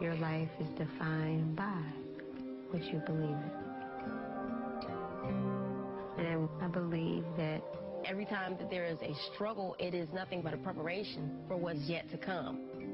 Your life is defined by what you believe in. And I believe that Every time that there is a struggle, it is nothing but a preparation for what's yet to come.